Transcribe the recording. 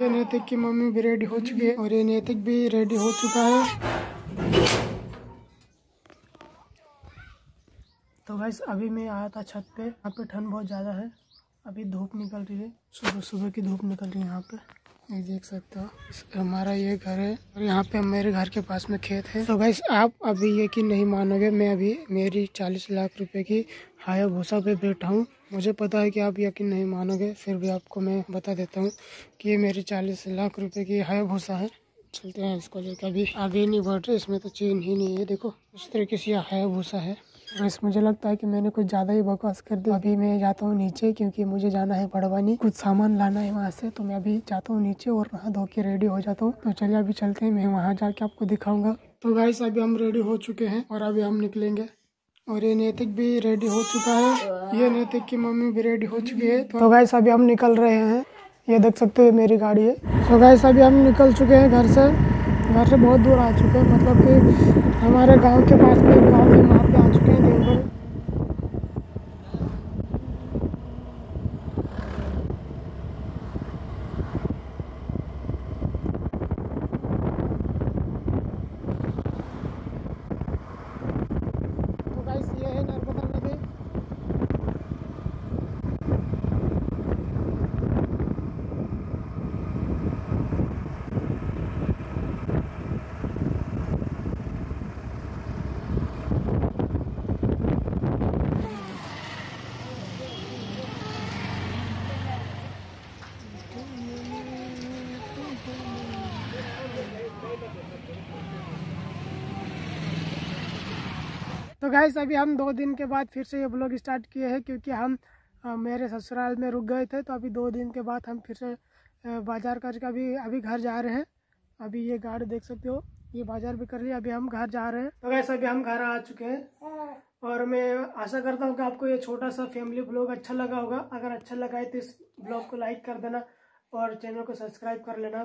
ये नैतिक की मम्मी भी रेडी हो चुकी है और ये नैतिक भी रेडी हो चुका है। तो गैस अभी मैं आया था छत पे। यहाँ पे ठंड बहुत ज़्यादा है। अभी धूप निकल रही है। सुबह सुबह की धूप निकल रही है यहाँ पे। ये देख सकते। हो हमारा ये घर है और यहाँ पे मेरे घर के पास में खेत है। तो गैस आप अभी यकीन नहीं मानोगे, मैं अभी मेरी चालीस लाख रुपए की हाया भूसा पे बैठा हूँ। मुझे पता है कि आप यकीन नहीं मानोगे, फिर भी आपको मैं बता देता हूँ कि ये मेरी चालीस लाख रुपए की हाया भूसा है। चलते हैं इसको लेकर अभी आगे नहीं बढ़ रहे, इसमें तो चेन ही नहीं है। देखो, इस तरीके से यह हाया भूसा है। बस मुझे लगता है कि मैंने कुछ ज़्यादा ही बकवास कर दी। अभी मैं जाता हूँ नीचे क्योंकि मुझे जाना है बड़वानी कुछ सामान लाना है वहाँ से तो मैं अभी जाता हूँ नीचे और नहा धो के रेडी हो जाता हूँ। तो चलिए अभी चलते हैं, मैं वहाँ जाके आपको दिखाऊँगा। तो गाइस अभी हम रेडी हो चुके हैं और अभी हम निकलेंगे। और ये नैतिक भी रेडी हो चुका है। ये नैतिक की मम्मी भी रेडी हो चुकी है। तो गाइस अभी हम निकल रहे हैं। ये देख सकते हो मेरी गाड़ी है। तो गाइस अभी हम निकल चुके हैं घर से। घर से बहुत दूर आ चुके हैं। मतलब कि हमारे गाँव के पास में एक गाँव है वहाँ पे आ चुके हैं देवघर तो गाइस ये है नर्मदा नदी तो गाइस अभी हम दो दिन के बाद फिर से ये ब्लॉग स्टार्ट किए हैं क्योंकि हम मेरे ससुराल में रुक गए थे तो अभी दो दिन के बाद हम फिर से बाज़ार करके अभी अभी घर जा रहे हैं। अभी ये गाड़ी देख सकते हो, ये बाज़ार भी कर लिया, अभी हम घर जा रहे हैं। तो गैस अभी हम घर आ चुके हैं। और मैं आशा करता हूँ कि आपको ये छोटा सा फैमिली ब्लॉग अच्छा लगा होगा। अगर अच्छा लगा है तो इस ब्लॉग को लाइक कर देना और चैनल को सब्सक्राइब कर लेना।